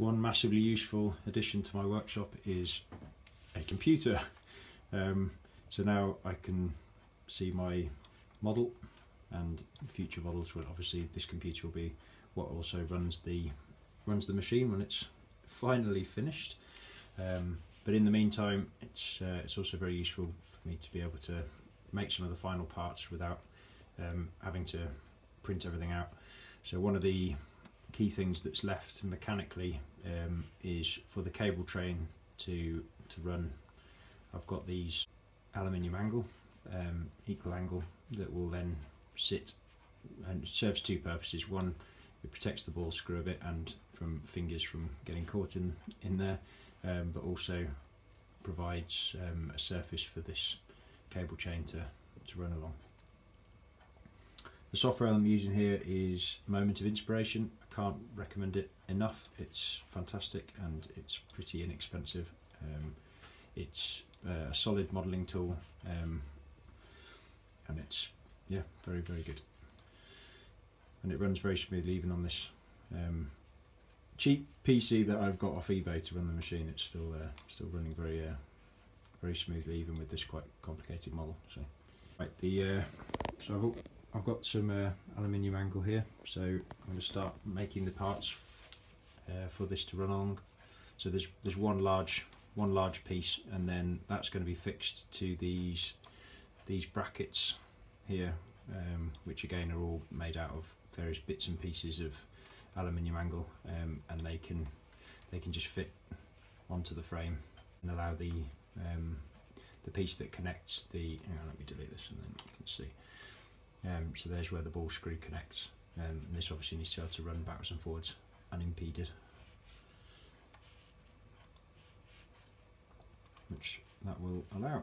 One massively useful addition to my workshop is a computer. Um, so now I can see my model and future models will obviously this computer will be what also runs the runs the machine when it's finally finished um, but in the meantime it's uh, it's also very useful for me to be able to make some of the final parts without um, having to print everything out so one of the key things that's left mechanically um, is for the cable chain to to run I've got these aluminium angle um, equal angle that will then sit and serves two purposes. One, it protects the ball screw a bit and from fingers from getting caught in, in there, um, but also provides um, a surface for this cable chain to, to run along. The software I'm using here is Moment of Inspiration. I can't recommend it enough. It's fantastic and it's pretty inexpensive. Um, it's uh, a solid modelling tool um, and it's yeah very very good and it runs very smoothly even on this um, cheap PC that I've got off eBay to run the machine it's still uh, still running very uh, very smoothly even with this quite complicated model so right the uh, so I've got some uh, aluminium angle here so I'm going to start making the parts uh, for this to run along. So there's there's one large one large piece and then that's going to be fixed to these these brackets here um, which again are all made out of various bits and pieces of aluminium angle um, and they can they can just fit onto the frame and allow the um, the piece that connects the on, let me delete this and then you can see um, so there's where the ball screw connects. Um, and this obviously needs to be able to run backwards and forwards unimpeded. Which that will allow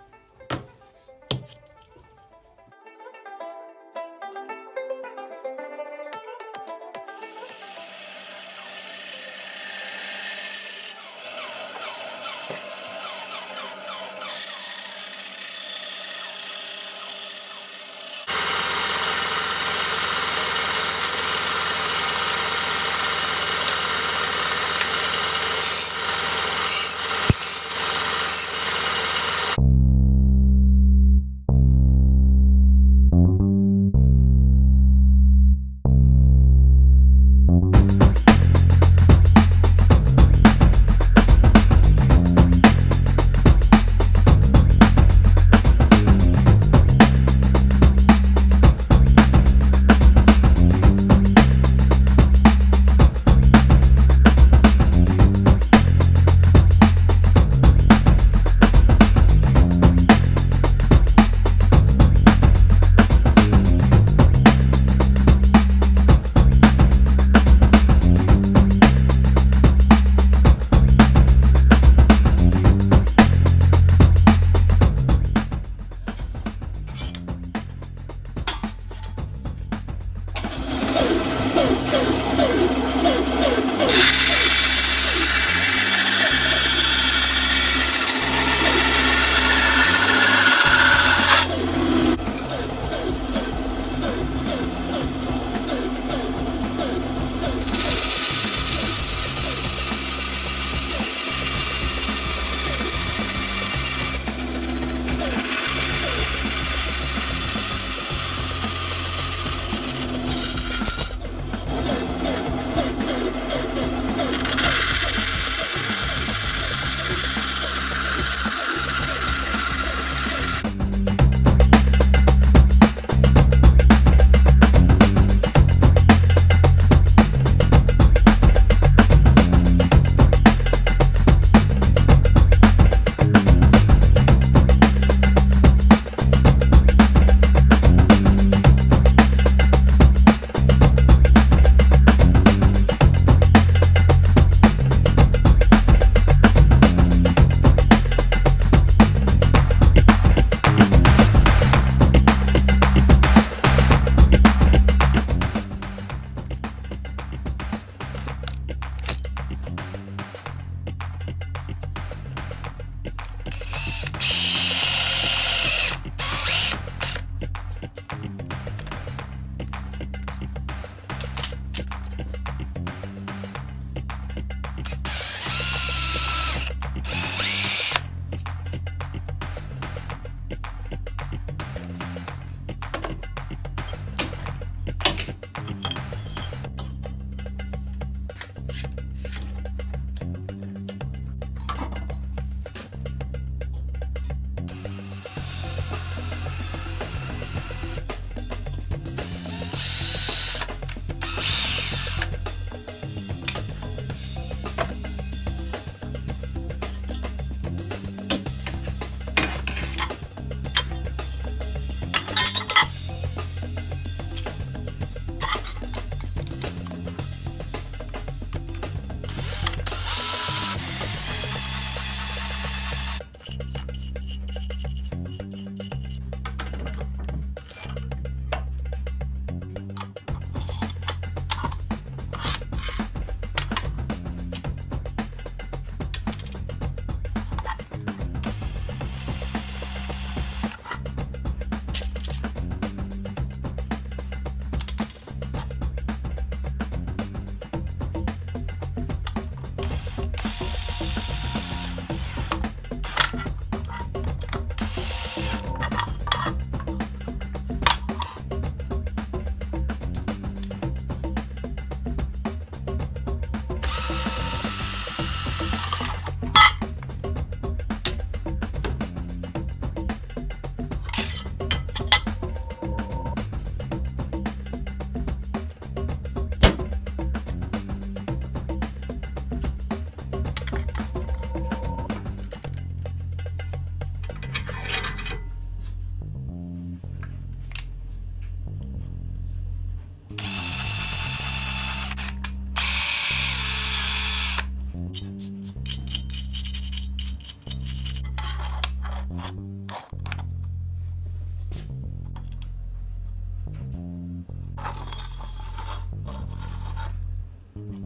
Mm-hmm.